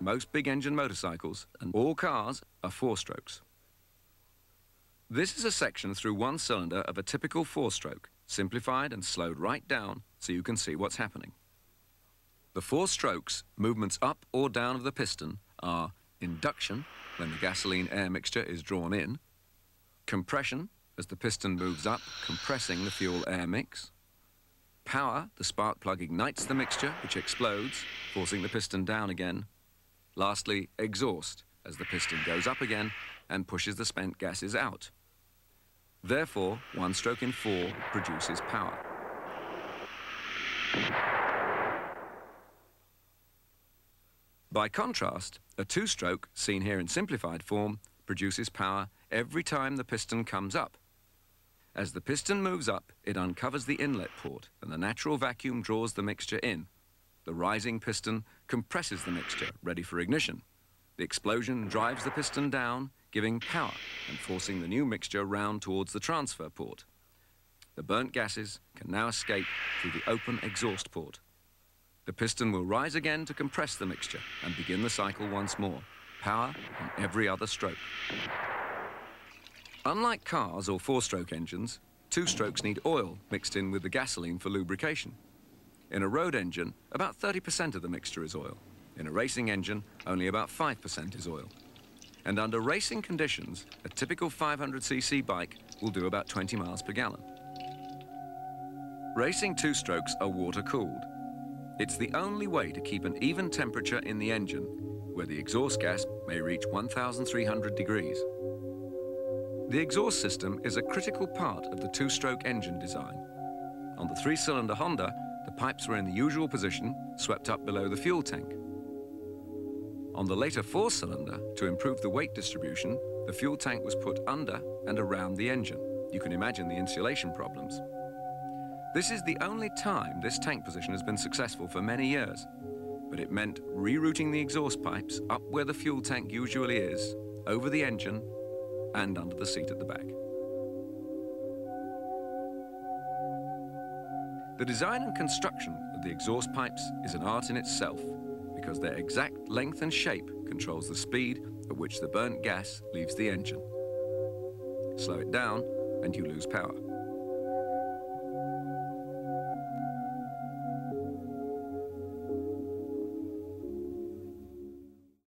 most big engine motorcycles and all cars are four strokes. This is a section through one cylinder of a typical four-stroke, simplified and slowed right down so you can see what's happening. The four strokes, movements up or down of the piston, are induction, when the gasoline air mixture is drawn in, compression, as the piston moves up, compressing the fuel air mix, power, the spark plug ignites the mixture, which explodes, forcing the piston down again, lastly, exhaust, as the piston goes up again and pushes the spent gases out. Therefore, one stroke in four produces power. By contrast, a two-stroke, seen here in simplified form, produces power every time the piston comes up. As the piston moves up, it uncovers the inlet port and the natural vacuum draws the mixture in. The rising piston compresses the mixture, ready for ignition. The explosion drives the piston down, giving power and forcing the new mixture round towards the transfer port. The burnt gases can now escape through the open exhaust port. The piston will rise again to compress the mixture and begin the cycle once more. Power on every other stroke. Unlike cars or four-stroke engines, two-strokes need oil mixed in with the gasoline for lubrication. In a road engine, about 30% of the mixture is oil. In a racing engine, only about 5% is oil. And under racing conditions, a typical 500cc bike will do about 20 miles per gallon. Racing two-strokes are water-cooled, it's the only way to keep an even temperature in the engine, where the exhaust gas may reach 1,300 degrees. The exhaust system is a critical part of the two-stroke engine design. On the three-cylinder Honda, pipes were in the usual position, swept up below the fuel tank. On the later four-cylinder, to improve the weight distribution, the fuel tank was put under and around the engine. You can imagine the insulation problems. This is the only time this tank position has been successful for many years, but it meant rerouting the exhaust pipes up where the fuel tank usually is, over the engine, and under the seat at the back. The design and construction of the exhaust pipes is an art in itself because their exact length and shape controls the speed at which the burnt gas leaves the engine. Slow it down and you lose power.